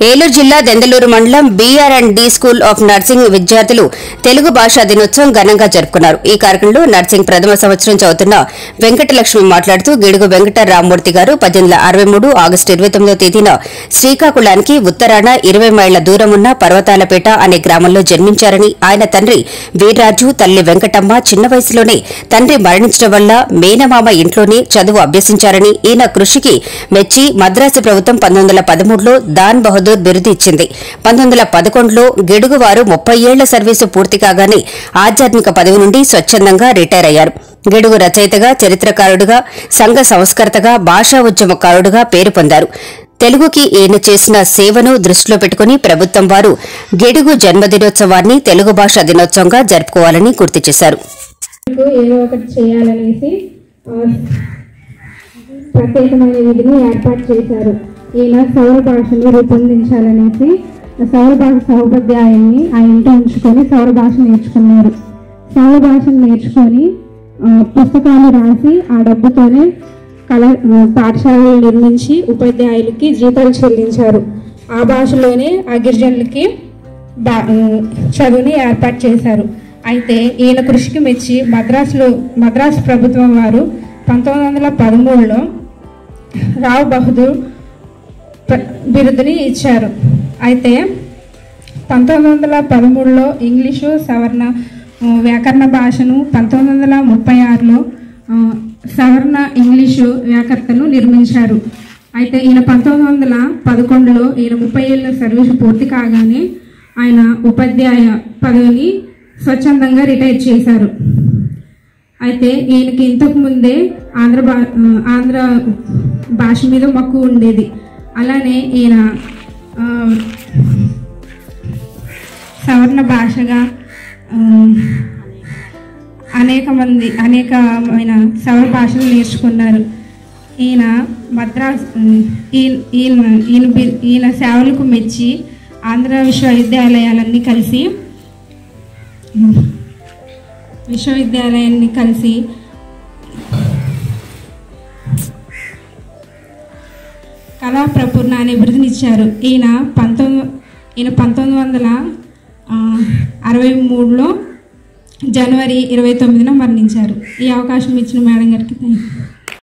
ఏలూరు జిల్లా దెందలూరు మండలం BR and D school of nursing విద్యార్థులు తెలుగు భాషా దినోత్సవం ఘనంగా జరుపుకున్నారు. ఈ కార్యక్రమంలో నర్సింగ్ ప్రథమ సంవత్సరం చదువుతున్న వెంకటలక్ష్మి మాట్లాడుతూ గిడుగు వెంకట రామ్మూర్తి గారు పద్దెనిమిది అరవై మూడు ఆగస్టు ఇరవై తొమ్మిదో తేదీన శ్రీకాకుళానికి ఉత్తరాన ఇరవై మైళ్ళ ఉన్న పర్వతాలపేట అనే గ్రామంలో జన్మించారని ఆయన తండ్రి వీర్రాజు తల్లి వెంకటమ్మ చిన్న వయసులోనే తండ్రి మరణించడం వల్ల మేనమామ ఇంట్లోనే చదువు అభ్యసించారని ఈయన కృషికి మెచ్చి మద్రాసు ప్రభుత్వం పంతొమ్మిది వందల పదమూడులో దాన్ బహదూర్ బిరుదు బిరుదిచ్చింది పంతొమ్మిది వందల పదకొండులో గిడుగు వారు ముప్పై ఏళ్ళ సర్వీసు పూర్తి కాగానే ఆధ్యాత్మిక పదవి నుండి స్వచ్ఛందంగా రిటైర్ అయ్యారు. గిడుగు రచయితగా చరిత్రకారుడుగా సంఘ సంస్కర్తగా భాషా ఉద్యమకారుడుగా పేరు పొందారు. తెలుగుకి ఈయన చేసిన సేవను దృష్టిలో పెట్టుకుని ప్రభుత్వం వారు గిడుగు జన్మదినోత్సవాన్ని తెలుగు భాషా దినోత్సవంగా జరుపుకోవాలని గుర్తు చేశారు. ప్రత్యేకమైన విధిని ఏర్పాటు చేశారు. ఈయన సౌర భాషను రూపొందించాలనేసి సౌర భాష సహోపాధ్యాయుల్ని ఆ ఇంట ఉంచుకొని సౌర భాష నేర్చుకున్నారు. సౌర భాషను నేర్చుకొని పుస్తకాలు రాసి ఆ డబ్బుతోనే కళ పాఠశాలలు నిర్మించి ఉపాధ్యాయులకి జీతాలు చెల్లించారు. ఆ భాషలోనే ఆ గిరిజనులకి బా చదువుని ఏర్పాటు చేశారు. అయితే ఈయన కృషికి మెచ్చి మద్రాసులో మద్రాసు ప్రభుత్వం వారు పంతొమ్మిది వందల పదమూడులో రావ్ బహదూర్ బిరుదుని ఇచ్చారు. అయితే పంతొమ్మిది వందల పదమూడులో ఇంగ్లీషు సవర్ణ వ్యాకరణ భాషను పంతొమ్మిది వందల ముప్పై ఆరులో సవర్ణ ఇంగ్లీషు వ్యాకర్తను నిర్మించారు. అయితే ఈయన పంతొమ్మిది వందల పదకొండులో ఈయన ముప్పై ఏళ్ళ సర్వీసు పూర్తి కాగానే ఆయన ఉపాధ్యాయ పదవిని స్వచ్ఛందంగా రిటైర్ చేశారు. అయితే ఈయనకి ఇంతకు ముందే ఆంధ్ర భా ఆంధ్ర భాష మీద మక్కువ ఉండేది. అలానే ఈయన సవర్ణ భాషగా అనేక మంది అనేకమైన సవర్ణ భాషలు నేర్చుకున్నారు. ఈయన మద్రాస్ ఈయన ఈయన ఈయన ఈయన సేవలకు మెచ్చి ఆంధ్ర విశ్వవిద్యాలయాలన్నీ కలిసి విశ్వవిద్యాలయాన్ని కలిసి కళా ప్రపూర్ణ అనే బిరుదునిచ్చారు. ఈయన పంతొమ్మిది ఈయన పంతొమ్మిది వందల అరవై మూడులో జనవరి ఇరవై తొమ్మిదిన మరణించారు. ఈ అవకాశం ఇచ్చిన మేడం గారికి థ్యాంక్ యూ